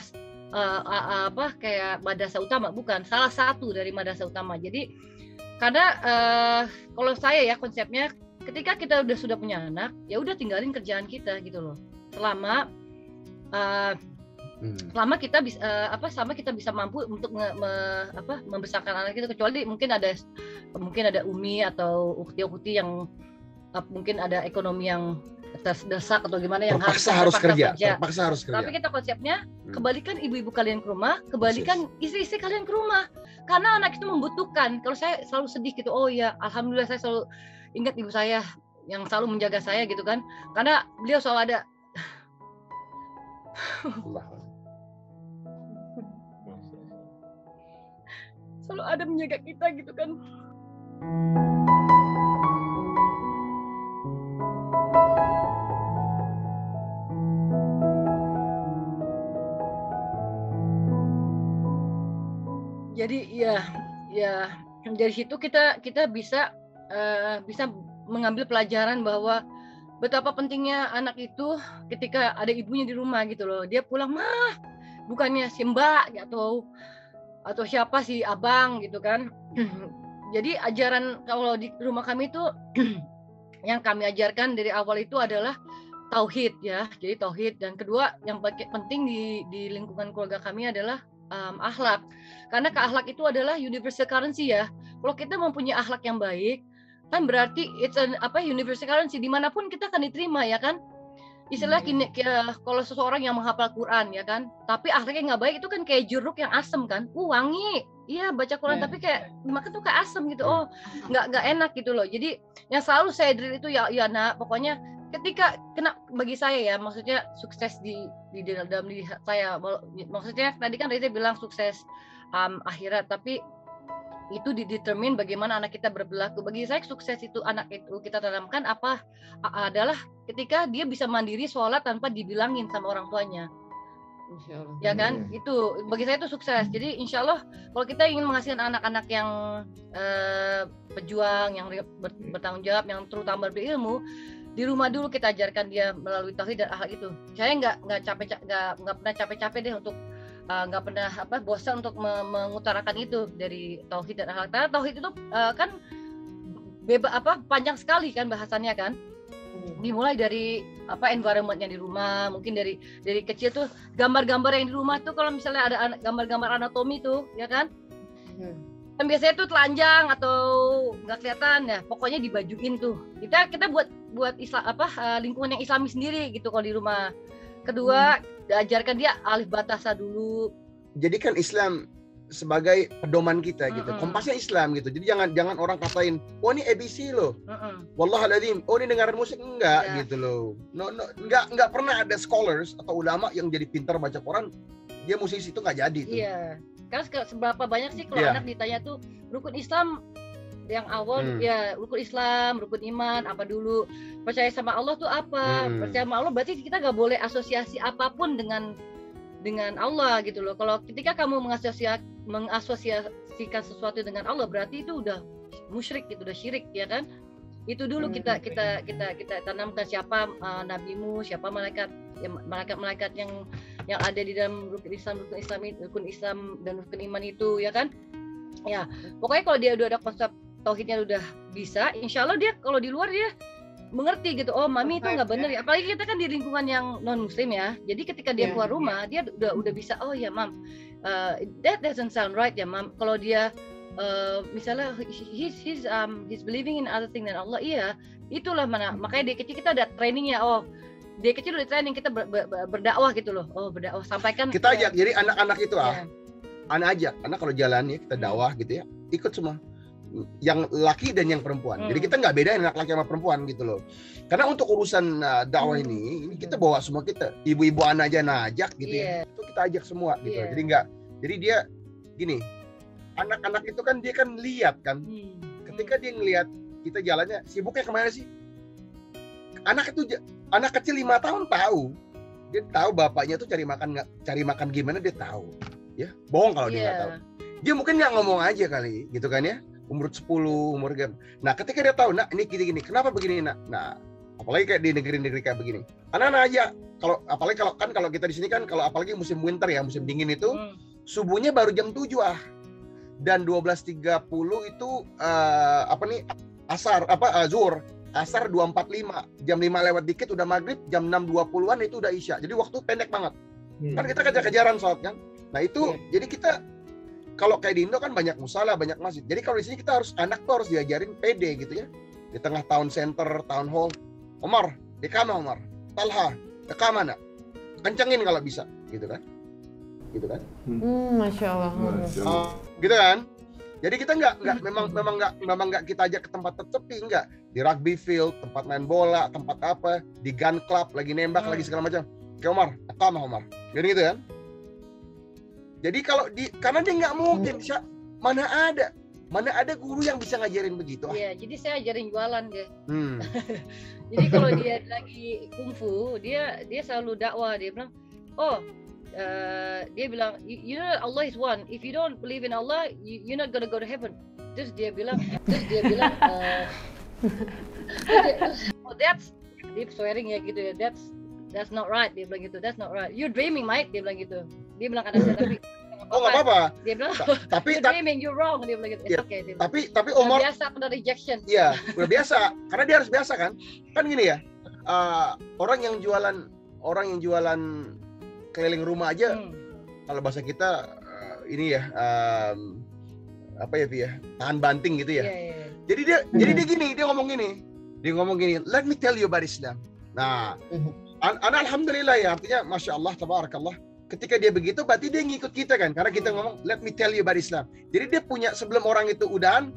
uh, uh, apa kayak madrasah utama, bukan salah satu dari madrasah utama. Jadi karena uh, kalau saya ya konsepnya ketika kita udah sudah punya anak, ya udah tinggalin kerjaan kita gitu loh. Selama uh, selama kita bisa eh, apa selama kita bisa mampu untuk nge- me- apa membesarkan anak kita kecuali mungkin ada mungkin ada umi atau ukti-ukti yang eh, mungkin ada ekonomi yang terdesak atau gimana yang terpaksa harus terpaksa kerja, terpaksa harus kerja. tapi kita konsepnya Hmm. kembalikan ibu-ibu kalian ke rumah, kembalikan istri-istri kalian ke rumah. Karena anak itu membutuhkan. Kalau saya selalu sedih gitu, oh ya, alhamdulillah saya selalu ingat ibu saya yang selalu menjaga saya gitu kan. Karena beliau selalu ada. Allah. selalu ada menjaga kita gitu kan. Jadi ya ya dari situ kita kita bisa eh, bisa mengambil pelajaran bahwa betapa pentingnya anak itu ketika ada ibunya di rumah gitu loh. Dia pulang mah bukannya si mbak atau atau siapa si abang gitu kan. Jadi ajaran kalau di rumah kami itu yang kami ajarkan dari awal itu adalah tauhid ya. Jadi tauhid dan kedua yang penting di di lingkungan keluarga kami adalah um, akhlak. Karena ke akhlak itu adalah universal currency ya. Kalau kita mempunyai akhlak yang baik, kan berarti it's an apa universal currency di mana pun kita akan diterima ya kan. Istilah Hmm. kini ya, kalau seseorang yang menghafal Quran ya kan, tapi akhlaknya nggak baik itu kan kayak jeruk yang asem kan, uh, wangi, iya baca Quran Ya. tapi kayak makan tuh kayak asem gitu, oh nggak nggak enak gitu loh. Jadi yang selalu saya drill itu ya ya nak pokoknya ketika kena bagi saya ya maksudnya sukses di di dalam diri saya. Maksudnya tadi kan Reza bilang sukses um, akhirat tapi itu didetermin bagaimana anak kita berperilaku. Bagi saya sukses itu anak itu kita tanamkan apa adalah ketika dia bisa mandiri sholat tanpa dibilangin sama orang tuanya. Insya Allah. ya kan? Hmm. itu bagi saya itu sukses. Jadi insya Allah kalau kita ingin menghasilkan anak-anak yang eh, pejuang yang ber- bertanggung jawab yang terutama berilmu di rumah dulu kita ajarkan dia melalui tauhid dan akhlak itu saya nggak nggak capek nggak nggak pernah capek-capek deh untuk eh, nggak pernah apa bosan untuk me- mengutarakan itu dari tauhid dan akhlak karena tauhid itu eh, kan bebas apa panjang sekali kan bahasannya kan Hmm. dimulai dari apa environmentnya di rumah mungkin dari dari kecil tuh gambar-gambar yang di rumah tuh kalau misalnya ada gambar-gambar anatomi tuh ya kan Hmm. Kan biasanya tuh telanjang atau nggak kelihatan ya pokoknya dibajuin tuh kita kita buat buat Islam apa eh, lingkungan yang Islami sendiri gitu kalau di rumah kedua diajarkan dia alif batasa dulu Jadi kan Islam sebagai pedoman kita gitu. Mm-mm. Kompasnya Islam gitu. Jadi jangan jangan orang katain, "Oh, ini ABC loh." Mm-mm. Wallahualam, oh ini dengaran musik enggak Ya. gitu loh. No, no, enggak enggak pernah ada scholars atau ulama yang jadi pintar baca Quran, dia musisi itu enggak jadi tuh. iya karena se- seberapa banyak sih kalau Iya. anak ditanya tuh rukun Islam yang awal Hmm. ya rukun Islam rukun iman apa dulu percaya sama Allah tuh apa Hmm. percaya sama Allah berarti kita nggak boleh asosiasi apa pun dengan dengan Allah gitu loh kalau ketika kamu mengasosia mengasosiasikan sesuatu dengan Allah berarti itu udah musyrik gitu udah syirik ya kan itu dulu Hmm. kita kita kita kita tanamkan siapa uh, nabimu siapa malaikat ya, malaikat-malaikat yang yang ada di dalam rukun Islam rukun Islam rukun Islam dan rukun iman itu ya kan? Ya pokoknya kalau dia udah ada konsep tauhidnya udah bisa insya Allah dia kalau di luar dia mengerti gitu oh mami itu nggak bener ya. Apalagi kita kan di lingkungan yang non muslim ya. Jadi ketika dia Iya, keluar rumah dia udah udah bisa oh ya mam uh, that doesn't sound right ya mam. Kalau dia uh, misalnya he's he's um he's believing in other thing than Allah iya. Itulah mana makanya dia kecil kita ada trainingnya oh dia kecil udah training kita ber- ber- ber- berdakwah gitu loh oh berdakwah sampaikan Kita ajak jadi anak-anak itu ah, ya. anak ajak. Anak kalau jalan ya kita Hmm. dakwah gitu ya, ikut semua. Yang laki dan yang perempuan. Jadi Hmm. kita nggak bedain anak laki sama perempuan gitu loh. Karena untuk urusan uh, dakwah Hmm. ini, ini kita bawa semua kita. Ibu-ibu anak aja najak gitu Iya. ya. Itu kita ajak semua gitu. Iya. Jadi nggak, jadi dia gini, anak-anak itu kan dia kan lihat kan. Hmm. Ketika dia ngelihat kita jalannya sibuknya ke mana sih? Anak itu anak kecil lima tahun tahu. Dia tahu bapaknya tuh cari makan nggak cari makan gimana dia tahu. Ya, bohong kalau dia nggak Iya. tahu. Dia mungkin nggak ngomong aja kali, gitu kan ya. Umur 10, umur gem. Nah, ketika dia tahu, nah ini gini-gini. Kenapa begini, nak? Nah, apalagi kayak di negeri-negeri kayak begini. Anak-anak aja kalau apalagi kalau kan kalau kita di sini kan kalau apalagi musim winter ya, musim dingin itu Hmm. subuhnya baru jam 7 ah. Dan 12.30 itu eh, apa nih? Asar apa eh, zuhur. Asar 2.45. Jam 5 lewat dikit udah maghrib, jam 6.20-an itu udah isya. Jadi waktu pendek banget. Kan kita kejar-kejaran sholat kan. Nah itu jadi kita kalau kayak di Indo kan banyak musala, banyak masjid. Jadi kalau di sini kita harus anak tuh harus diajarin PD gitu ya. Di tengah town center, town hall. Omar, di mana Omar? Talha, di mana? Kencengin kalau bisa, gitu kan? Gitu kan? Hmm, masya Allah. Hmm. Gitu kan? Jadi kita nggak nggak memang memang nggak memang nggak kita ajak ke tempat tersepi nggak di rugby field, tempat main bola, tempat apa, di gun club lagi nembak Hmm. lagi segala macam. Oke Omar, sama Omar. Jadi gitu kan? Jadi kalau di karena dia nggak mungkin, Sya, mana ada mana ada guru yang bisa ngajarin begitu. ah. Iya, jadi saya ajarin jualan dia. Hmm. Jadi kalau dia lagi kungfu, dia dia selalu dakwah. Dia bilang, oh, eh, dia bilang, you you know Allah is one. If you don't believe in Allah, you, you're not gonna go to heaven. Terus dia bilang, terus dia bilang, eh, oh that's dia swearing ya gitu ya. That's that's not right. Dia bilang gitu. That's not right. You're dreaming, Mike. Dia bilang gitu. Dia bilang kata saya tapi Oh nggak apa-apa. Dia bilang, Tapi you're dreaming, you're wrong. Dia bilang gitu. It's Iya, okay. Dia bilang. tapi tapi Udah Omar biasa kena rejection. Iya, udah biasa. Karena dia harus biasa kan. Kan gini ya. eh, orang yang jualan orang yang jualan keliling rumah aja Hmm. kalau bahasa kita eh, ini ya um, apa ya ya tahan banting gitu ya. Iya, iya, iya. Jadi dia jadi dia gini dia ngomong gini dia ngomong gini let me tell you about Islam. Nah an- an- alhamdulillah ya artinya masya Allah tabarakallah ketika dia begitu berarti dia ngikut kita kan karena kita ngomong let me tell you about Islam. Jadi dia punya sebelum orang itu udahan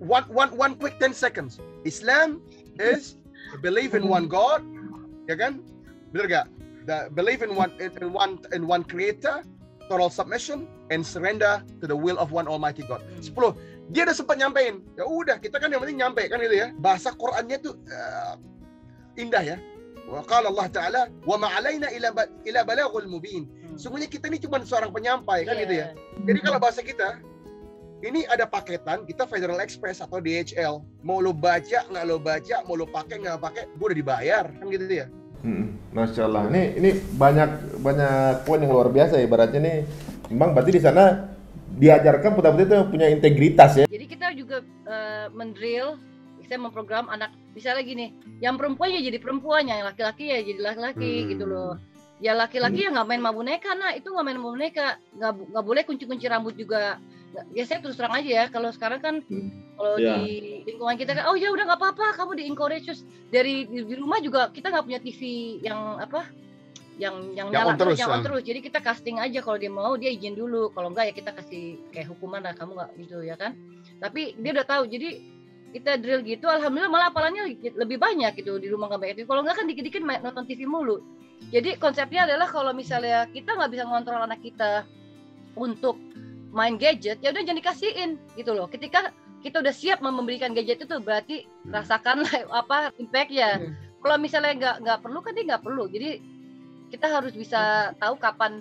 one one one quick 10 seconds. Islam is believe in one God ya kan bener gak the believe in one in, one in one creator total submission and surrender to the will of one almighty God. 10 dia udah sempat nyampein. Ya udah kita kan yang penting nyampe kan itu ya. Bahasa Qurannya tuh eh, indah ya. Wa qala Allah taala wa ma alaina ila ila balaghul mubin. Sungguhnya kita ini cuma seorang penyampai kan Iya. gitu ya. Jadi kalau bahasa kita ini ada paketan kita Federal Express atau DHL mau lo baca nggak lo baca mau lo pakai nggak pakai gue udah dibayar kan gitu ya Mm-mm. Masya Allah. Ini ini banyak banyak poin yang luar biasa ya. Ibaratnya nih, memang berarti di sana diajarkan putra-putri itu punya integritas ya. Jadi kita juga eh, mendrill, kita memprogram anak misalnya gini, yang perempuan ya jadi perempuan, yang laki-laki ya jadi laki-laki Hmm. gitu loh. Ya laki-laki ya nggak main sama boneka, nah itu nggak main sama boneka, nggak nggak boleh kunci-kunci rambut juga. Nggak- Ya saya terus terang aja ya, kalau sekarang kan kalau Iya. di lingkungan kita kan, oh ya udah nggak apa-apa, kamu di encourage terus dari di, rumah juga kita nggak punya TV yang apa, yang yang, Yang nyala on terus, yang on ah. terus. Jadi kita casting aja kalau dia mau dia izin dulu, kalau enggak ya kita kasih kayak hukuman lah kamu nggak gitu ya kan. Tapi dia udah tahu, jadi kita drill gitu, alhamdulillah malah hafalannya lebih banyak gitu di rumah nggak banyak TV. Kalau nggak kan dikit-dikit main- nonton TV mulu. Jadi konsepnya adalah kalau misalnya kita nggak bisa ngontrol anak kita untuk main gadget, ya udah jangan dikasihin gitu loh. Ketika kita udah siap memberikan gadget itu berarti rasakan apa impactnya. Hmm. Kalau misalnya nggak nggak perlu kan dia nggak perlu. Jadi kita harus bisa tahu kapan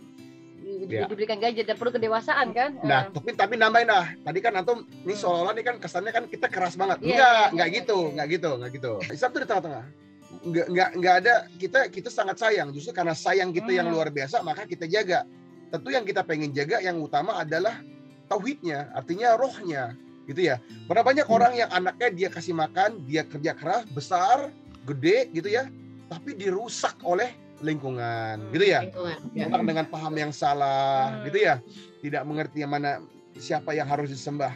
di- Ya. diberikan gadget dan perlu kedewasaan kan. Nah, Eh, tapi tapi nambahin lah. Tadi kan antum ini seolah-olah nih kan kesannya kan kita keras banget. Iya, enggak, iya, enggak iya, gitu, iya. enggak gitu, enggak gitu. Islam tuh di tengah-tengah. Enggak enggak enggak ada kita kita sangat sayang. Justru karena sayang kita yang Hmm. luar biasa maka kita jaga. Tentu yang kita pengen jaga yang utama adalah tauhidnya, artinya rohnya, gitu ya. Berapa banyak Hmm. orang yang anaknya dia kasih makan, dia kerja keras, besar, gede gitu ya, tapi dirusak oleh lingkungan, gitu ya Lingkungan. Ya. orang dengan paham yang salah Hmm. gitu ya tidak mengerti yang mana siapa yang harus disembah